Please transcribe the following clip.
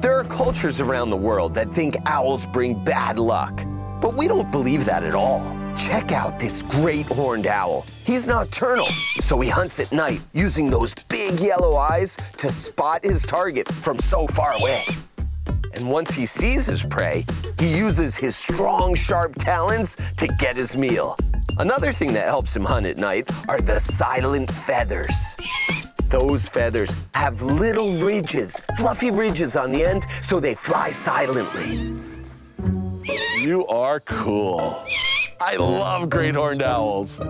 There are cultures around the world that think owls bring bad luck, but we don't believe that at all. Check out this great horned owl. He's nocturnal, so he hunts at night using those big yellow eyes to spot his target from so far away. And once he sees his prey, he uses his strong, sharp talons to get his meal. Another thing that helps him hunt at night are the silent feathers. Those feathers have little ridges, fluffy ridges on the end, so they fly silently. You are cool. I love great horned owls.